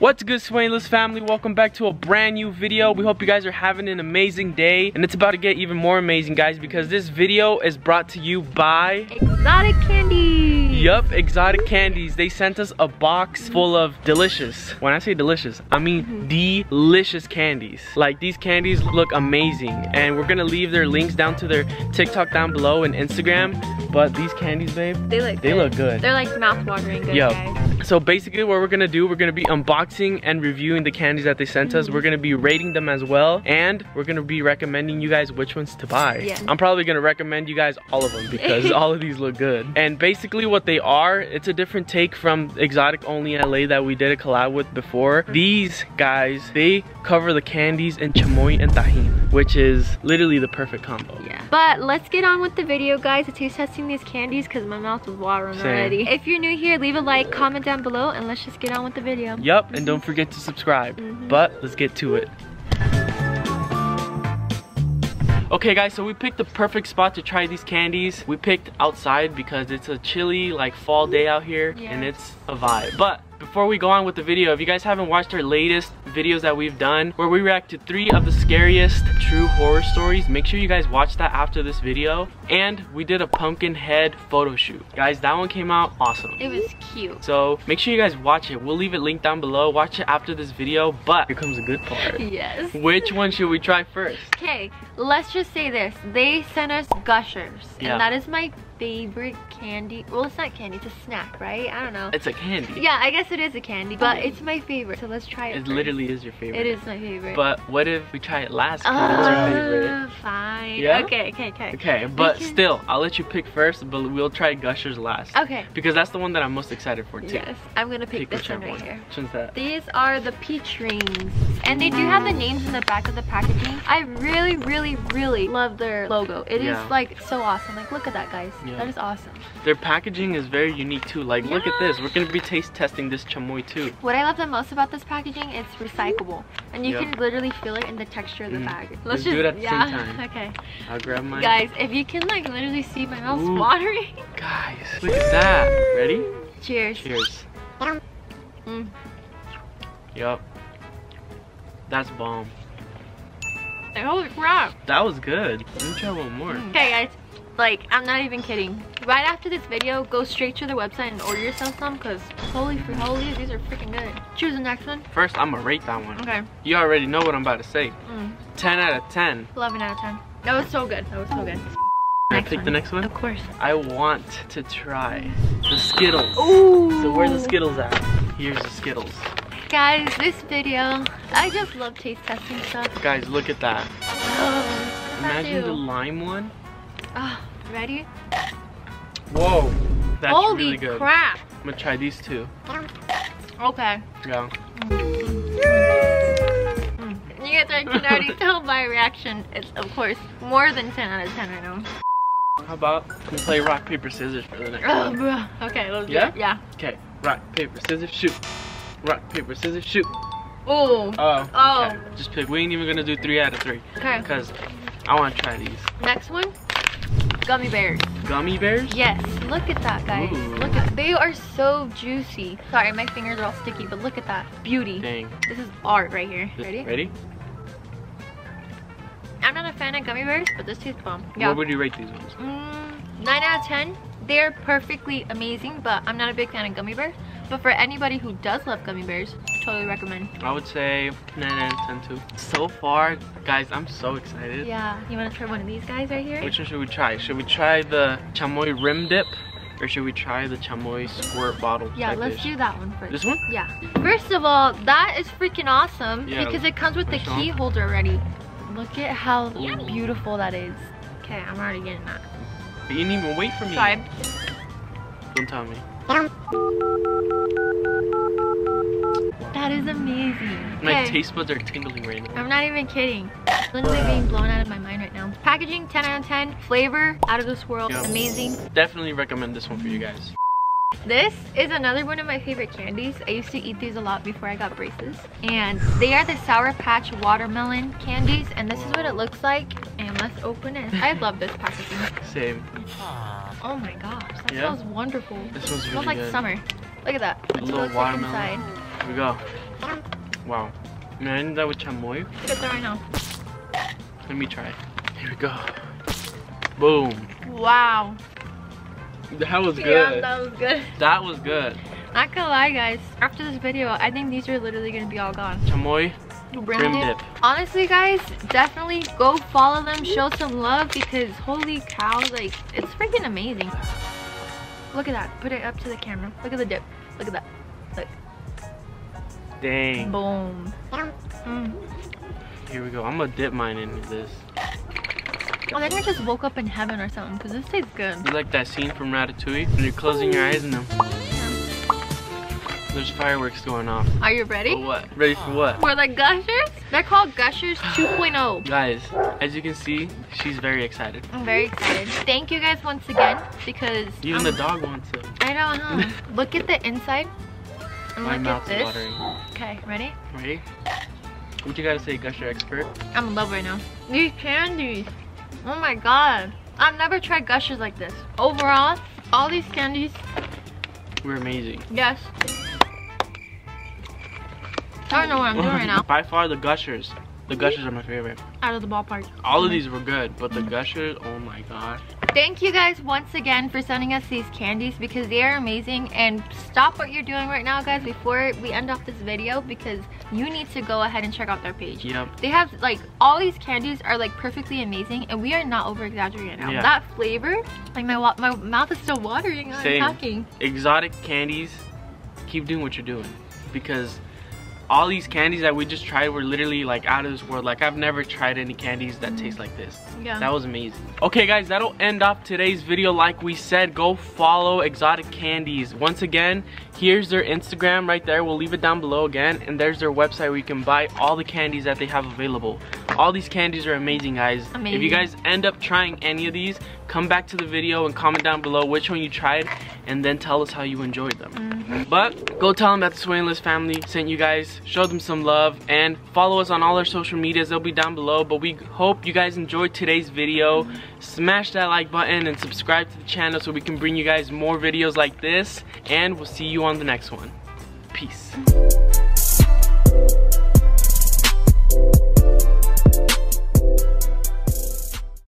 What's good, Sway and Liz family? Welcome back to a brand new video. We hope you guys are having an amazing day. And it's about to get even more amazing, guys, because this video is brought to you by... Exotic candy. Yup, Exotic Candies. They sent us a box full of delicious. When I say delicious, I mean Mm-hmm. delicious candies. Like, these candies look amazing. And we're gonna leave their links down to their TikTok down below and Instagram. But these candies, babe, They look they good. look good. They're like mouth-watering good, Yup. guys. So basically what we're gonna do, we're gonna be unboxing and reviewing the candies that they sent us. We're gonna be rating them as well. And we're gonna be recommending you guys which ones to buy. Yeah. I'm probably gonna recommend you guys all of them because all of these look good. And basically what they are, it's a different take from Exotic Only LA that we did a collab with before. These guys, they cover the candies in chamoy and Tajín, which is literally the perfect combo. Yeah. But let's get on with the video, guys. The taste testing these candies because my mouth is watering Same. already. If you're new here, leave a like, comment down below, and let's just get on with the video. Yup, and don't forget to subscribe. Mhm. But let's get to it. Okay guys, so we picked the perfect spot to try these candies. We picked outside because it's a chilly like fall day out here and it's a vibe. But before we go on with the video, if you guys haven't watched our latest videos that we've done where we react to three of the scariest true horror stories, make sure you guys watch that after this video. And we did a pumpkin head photo shoot. Guys, that one came out awesome. It was cute. So make sure you guys watch it. We'll leave it linked down below. Watch it after this video. But here comes the good part. Yes. Which one should we try first? Okay, let's just say this. They sent us Gushers, Yeah. and that is my favorite candy. Well, it's not candy, it's a snack, right? I don't know. It's a candy. Yeah, I guess it is a candy, but it's my favorite. So let's try it. It first. literally is your favorite. It is my favorite. But what if we try it last? 'cause it's your favorite. Uh, fine. Yeah? Okay, okay, okay. Okay, but can- still, I'll let you pick first, but we'll try Gushers last. Okay. Because that's the one that I'm most excited for too. Yes, I'm gonna pick, this one right here. Which one's that? These are the peach rings. And they do have the names in the back of the packaging. I really, really, really love their logo. It is Yeah. like so awesome. Like look at that guys. Yeah. That is awesome. Their packaging is very unique too. Like, look at this. We're gonna be taste testing this chamoy too. What I love the most about this packaging, it's recyclable. And you Yep. can literally feel it in the texture of the Mm. bag. Let's do it at the same yeah. time. Okay. I'll grab mine. Guys, if you can like literally see my mouth Ooh. watering. Guys, look at that. Ready? Cheers. Cheers. Mm. Yup. That's bomb. Holy crap. That was good. Let me try one more. Okay guys, like I'm not even kidding. Right after this video, go straight to their website and order yourself some because holy for holy, these are freaking good. Choose the next one. First, I'm gonna rate that one. Okay. You already know what I'm about to say. Mm. 10 out of 10. 11 out of 10. That was so good. That was so good. Can I Next pick one. the next one? Of course. I want to try the Skittles. Ooh. So where the Skittles at? Here's the Skittles. Guys, this video, I just love taste testing stuff. Guys, look at that. Oh, Imagine the lime one. Oh, ready? Whoa. That's Holy really good. crap. I'm gonna try these two. Okay. Yeah. Mm. You guys are- can already tell by reaction. It's, of course, more than 10 out of 10 right now. How about we play rock, paper, scissors for the next Oh, one? okay, let's Yeah? do it. Yeah. Okay. Rock, paper, scissors, shoot. Rock, paper, scissors, shoot. Oh. Oh. Oh. Okay. Oh. Just pick. We ain't even gonna do three out of three. Okay. Because I wanna try these. Next one. Gummy bears. Gummy bears? Yes. Look at that, guys. Ooh. Look at. They are so juicy. Sorry, my fingers are all sticky, but look at that. Beauty. Dang. This is art right here. This- Ready? Ready? I'm not a fan of gummy bears, but this tastes bomb. Yeah. What would you rate these ones? Mm, 9 out of 10. They're perfectly amazing, but I'm not a big fan of gummy bears. But for anybody who does love gummy bears, totally recommend. I would say 9 out of 10 too. So far, guys, I'm so excited. Yeah, you want to try one of these guys right here? Which one should we try? Should we try the chamoy rim dip? Or should we try the chamoy squirt bottle Yeah, let's dish? do that one first. This one? Yeah. First of all, that is freaking awesome Yeah, because it comes with the key holder already. Look at how Ooh. beautiful that is. Okay, I'm already getting that. But You didn't even wait for me. Try. Don't tell me. That is amazing. My Okay. taste buds are tingling right now. I'm not even kidding. Literally being blown out of my mind right now. Packaging, 10 out of 10. Flavor, out of this world. Yeah. Amazing. Definitely recommend this one for you guys. This is another one of my favorite candies. I used to eat these a lot before I got braces. And they are the Sour Patch Watermelon candies. And this is what it looks like. And let's open it. I love this packaging. Same. Oh my gosh, that Yeah? smells wonderful. This one's It smells like good. summer. Look at that. That's what it little like watermelon. inside. Here we go. Wow. Man, I ended that with chamoy. Get right now. Let me try. Here we go. Boom. Wow. That was good. Yeah, that was good. That was good. Not gonna lie, guys. After this video, I think these are literally gonna be all gone. Chamoy rim dip. Honestly, guys, definitely go follow them, show some love because holy cow, like it's freaking amazing. Look at that. Put it up to the camera. Look at the dip. Look at that. Dang. Boom. Mm. Here we go. I'm gonna dip mine into this. I think I just woke up in heaven or something because this tastes good. You like that scene from Ratatouille? When you're closing your eyes and then there's fireworks going off. Are you ready? For what? Ready for what? For the gushers? They're called gushers 2.0. Guys, as you can see, she's very excited. I'm very excited. Thank you guys once again because Even um, the dog wants it. I know, huh? Look at the inside. And My mouth's at watering. Okay, ready? Ready? What you gotta say, Gusher expert? I'm in love right now. These candies. Oh my god. I've never tried gushers like this. Overall, all these candies, We're amazing. yes. I don't know what I'm doing right now. By far, the Gushers. The Gushers are my favorite. Out of the ballpark. All of these were good, but the Gushers, oh my gosh. Thank you guys once again for sending us these candies because they are amazing. And stop what you're doing right now, guys, before we end off this video because you need to go ahead and check out their page. Yep. They have like all these candies are like perfectly amazing, and we are not over exaggerating now. Yeah. That flavor, like my my mouth is still watering. I'm Same. talking. Exotic candies, keep doing what you're doing. Because all these candies that we just tried were literally like out of this world. Like I've never tried any candies that taste like this. Yeah. That was amazing. Okay guys, that'll end off today's video. Like we said, go follow Exotic Candies. Once again, here's their Instagram right there. We'll leave it down below again. And there's their website where you can buy all the candies that they have available. All these candies are amazing, guys. amazing. If you guys end up trying any of these, come back to the video and comment down below which one you tried and then tell us how you enjoyed them. Mm-hmm. But go tell them that the Sway and Liz family sent you guys. Show them some love and follow us on all our social medias. They'll be down below. But we hope you guys enjoyed today's video. Smash that like button and subscribe to the channel so we can bring you guys more videos like this. And we'll see you on the next one. Peace.